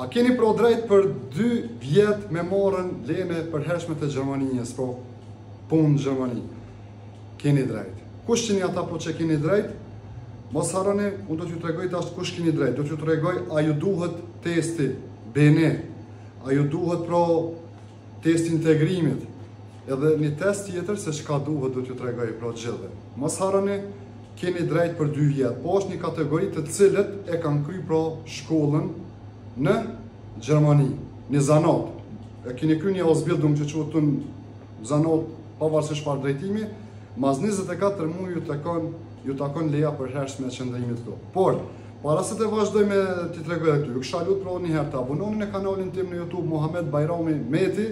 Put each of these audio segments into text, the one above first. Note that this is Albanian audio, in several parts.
A keni pro drejt për dy vjet me morë lejen e përhershme të Gjermanijës pro punë në Gjermani? Keni drejt. Kush jeni ata po që keni drejt? Mos harroni, unë do t'ju tregoj tash kush keni drejt. Do t'ju tregoj a ju duhet testi B1, a ju duhet pro Testi integrimit, edhe një test tjetër se çka duhet do t'ju tregoj pro gjithëve. Mos harroni, keni drejt për 2 vjet, po është një kategori të cilët e kanë kry pro shkollën në Gjermani, një zanat. E keni kry një Ausbildung që ç'i thonë zanat pavarësisht çfarë drejtimi, mas 24 muj ju takon leja e përhershme e qëndrimit këtu. Por, Para se të vazhdoj me t'i tregu këtu, ju kisha lut pro një herë të abononi në kanalin tim në YouTube Muhamet Bajrami Meti.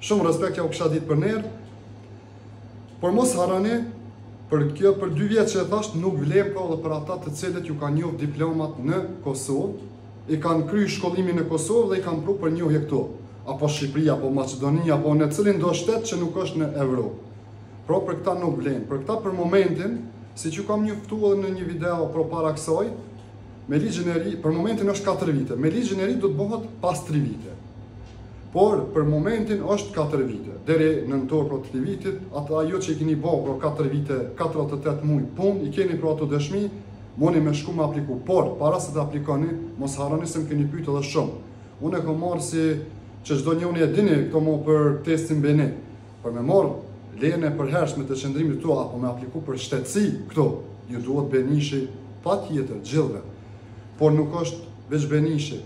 Shumë respekt jau kisha ditë për ner. Por mos harroni për kjo për dy vjet që e thashë nuk vlen pro edhe për ata të cilët ju kanë njoft diplomat në Kosovë, i kanë kry shkollimin në Kosovë dhe i kanë pru për njohje këtu, apo Shqipëri apo Maqedoni apo në cilin do shtet që nuk është në Evropë. Pro për këta nuk vlen. Për këta për momentin, siç kam njoftu edhe në një video pro para kësaj, me ligjën e ri, për momentin është 4 vite. Me ligjin e ri do të bëhet pas 3 vite. Por, për momentin është 4 vite. Deri në nëntor pro të këtij vitit, ata ju që i kini bo pro 4 vite, 48 muj punë, i keni pro ato dëshmi, muni me shku me apliku. Por, para se të aplikoni, mos harroni se më keni pytë edhe shumë. Unë e kom marrë siç çdonjëni e dini, këtu mo për testin B1. Për me morë lejen e përhershme të qëndrimit këtu apo me apliku për shtetësi këtu, ju duhet B1-shi patjetër gjithëve. Por nuk është veç B1-shi.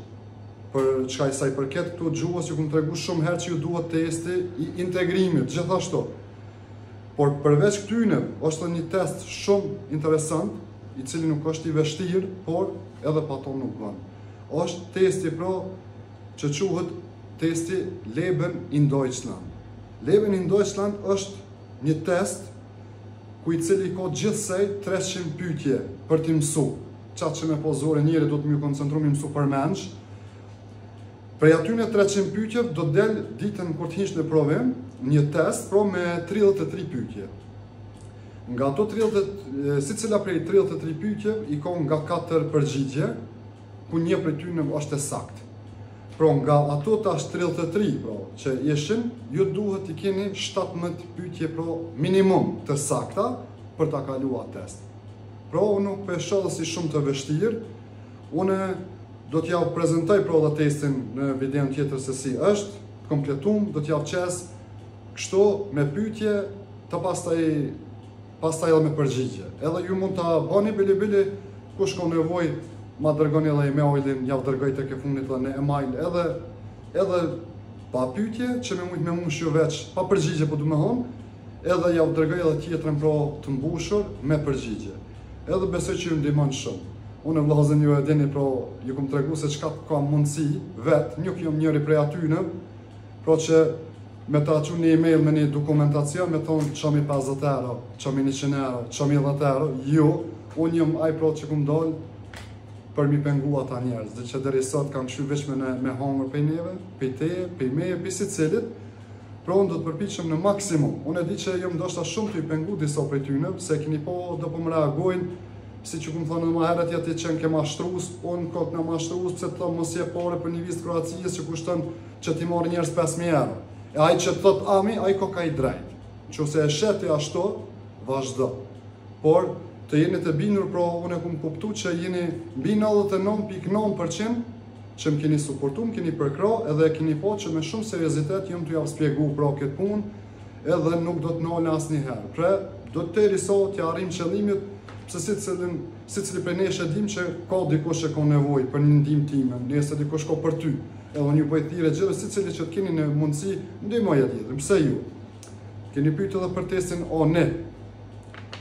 Për çka i përket këtu gjuhës ju kem tregu shumë herë që ju duhet testi i integrimit gjithashtu. Por përveç këtyne është një test shumë interesant, i cili nuk është i vështirë, por edhe pa to nuk bënë. është testi pro që quhet testi Leben in Deutschland. Leben in Deutschland është një test i cili ka gjithsej 300 pytje për t'i mësu. Çka që me po zor njeri do të m'u koncentru m'i mësu përmendsh. Prej atyne 300 pytjeve do të del ditën kur t'hinsh në provim një test pro me 33 pytje. Nga ato 30, secila prej 33 pytje i ka nga 4 përgjigje, ku një prej tyne është e saktë. Pro nga ato tash 33 pro që ishin, ju duhet të keni 17 pyetje pro minimum të sakta për ta kaluar test. Pro unë nuk po e shoh si shumë të vështirë. Unë do t'jau prezantoj pro edhe testin në videon tjetër se si është, komplet unë do t'jau qes kështu me pyetje e pastaj pastaj edhe me përgjigje. Edhe ju mund të bëni bili bili, kush ka nevoj, ma dërgoni edhe emailin, ja dërgoj te telefoni edhe në email edhe, edhe pa pytje, që me mujtë me mbush ju veç, pa përgjigje po du me thonë, edhe ja dërgoj edhe tjetrën pra të mbushur me përgjigje. Edhe besoj që ju ndihmon shumë. Unë e vllazën ju e dini pra, ju kom tregu se çka ka mundësi, vetë, nuk jom njëri prej atyne, Pra që me ta çu një e-mail me një dokumentacion, me thonë çomi 50 euro, çomi 100 euro, çomi 10 euro, jo, unë jam ai pra që kam dalë për me i pengu ata njerëz, dhe që deri sot kam që veç me, me hangër për neve, për te, për me, për secilin, pra unë do të përpiqem në maksimum. Unë e di që jam ndoshta shumë tu i pengu disa prej tyne, se kini pa do po më reagojnë, siç kam thonë edhe ma herët ja ti qenke mashtrus, unë s'kam qenë mashtrus, pse të thonë mos jep pare për një vizë Kroacisë që kushton që t'i marri njerëz 5000 euro. E ai që thotë ami, ai koka i drejtë. Në qoftë se e sheh ti ashtu, vazhdo. Por të jeni të bindur, pra unë kam kuptu që jeni mbi 99.9% që më keni suportu, më keni përkrah edhe e keni pa që me shumë seriozitet jam tu jav shpjegu pra këtë punë, edhe nuk do të nalem asnjëherë. Pra, do të deri sa t'i arrijmë qëllimit, pse si të secili prej neve e dimë që ka dikush që ka nevojë për një ndihmë time, ndërsa dikush ka për ty, edhe unë ju bëj thirrje gjithëve secili që të keni në mundësi, ndihmoje tjetrin, pse jo? Keni pyet edhe për testin A1.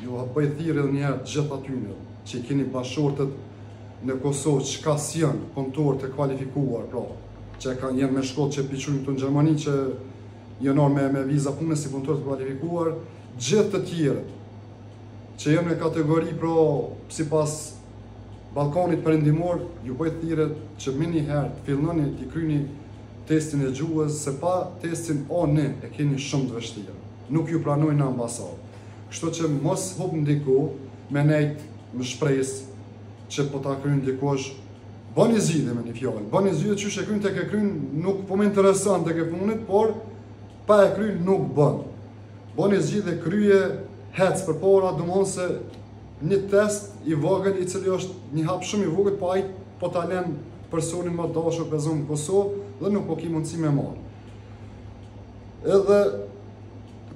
Ju bëj thirrje edhe një herë të gjithë atyne që i keni bashkëshortet në Kosovë, çka s'janë punëtorë të kualifikuar, pra, që kanë janë me shkollë që po i çojnë këtu në Gjermani që janë me me viza pune si punëtorë të kualifikuar, gjithë të tjerët që janë në kategori pra sipas Ballkanit Perëndimor, ju bëj thirrje që menjëherë të filloni të kryni testin e gjuhës, se pa testin A1 e keni shumë të vështirë. Nuk ju pranojnë në ambasadë. Kështu që mos hup ndokush me nejtë në shpresë që po ta kryn dikush. Boni zgjidhje me një fjalë, boni zgjidhje qysh e kryn tek e kryn, nuk po më intereson tek e fundit, por pa e kry nuk bën. Boni zgjidhje kryje hec përpara, domthon është një test i vogël i cili është një hap shumë i vogël, po ai po ta lën personin ma të dashur për ty në Kosovë dhe nuk po ki mundësi me marr. Edhe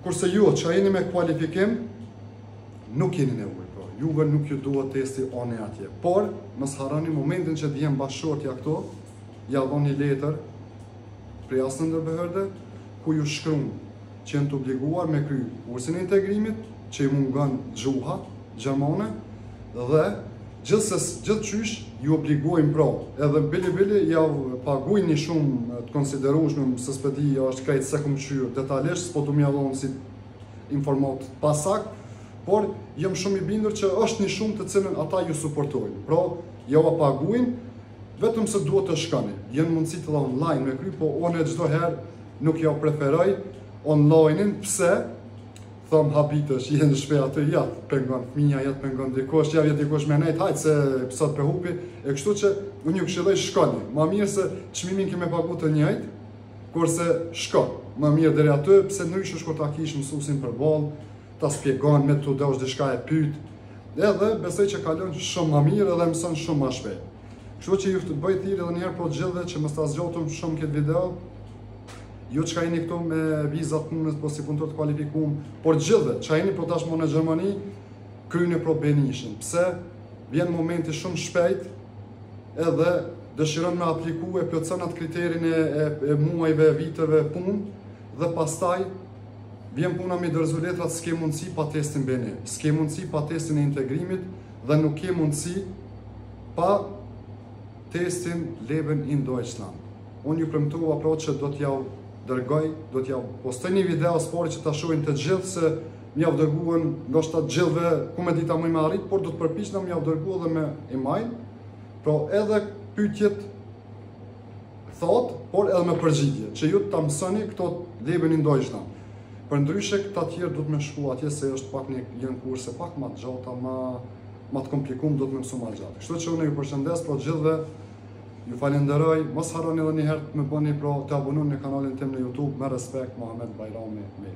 kurse ju që jeni me kualifikim nuk keni nevojë juve nuk ju duhet testi A1 atje. Por, mos harroni momentin që të vjen bashkëshortja këtu, ja dhon një letër, prej Ausländerbehörde, ku ju shkrun që jeni të obliguar me kry kursin e integrimit, që i mungon gjuha gjermane, dhe gjithqysh ju obligojnë pra, edhe bile bile jau pagujnë një shumë të konsiderueshme, se s'po di, ekzakt s'e kam kqyr detajisht, s'po du me ja dhon ni informatë t'pasaktë, por jam shumë i bindur që është një shumë të cilën ata ju suportojnë. Pra, jau pagujnë Vetëm se duhet të shkoni. Janë mundësitë edhe online me kry, po unë çdoherë nuk ja preferoj online-in, pse? T'habitesh, je n'shpi ati, ja t'pengon fëmija, ja t'pengon dikush, ja vjen dikush me nejtë, hajtë se p'e sot p'e hupi, e kështu që unë ju këshilloj shkoni, ma mirë se çmimin ki me pagu të njëjtë, kurse shko, ma mirë deri ati, se ndryshe është kur ta kish mësusin përballë, ta shpjegon, me t'u dasht diçka e pyet edhe besoj që kalon shumë më mirë edhe mëson shumë më shpejt. Kështu që ju bëj thirrje edhe një herë pra gjithëve që mos ta zgjotum shumë këtë video. Ju çka jeni këtu me viza t'punës pra si punëtor të kualifikum, pra gjithëve çka jeni pra tashmë në Gjermani kryeni pra B njishin. Pse? Vjen momenti shumë shpejt edhe dëshiron me apliku e plotson atë kriterin e, e, e muajve, viteve punë, dhe pastaj vjen puna me dorzu letrat s'ke mundësi pa testin B një, s'ke mundësi pa testin e integrimit dhe nuk ke mundësi pa testin Leben in Deutschland. Unë ju premtova pra që do t'jau dërgoj, do t'ja postoj një video s'pari që ta shohin të gjithë se me jav dërgu ndoshta gjithëve ku me dit a muj me arrit, por do të përpishna me jav dërgu edhe me email, pra edhe pytjet thatë, por edhe me përgjigje, që ju ta mësoni këto Leben in Deutschland. Përndryshe, këta tjerët duhet me shku atje se është pak janë kurse pak ma të gjata, ma, ma të komplikum, duhet me mësu ma gjatë. Kështu që unë ju përshëndes, pra gjithve, ju falenderoj, mos harroni edhe njëherë të më bëni, pra të abononi në kanalin tim në Youtube, me respekt, Mohamed Bajrami, me.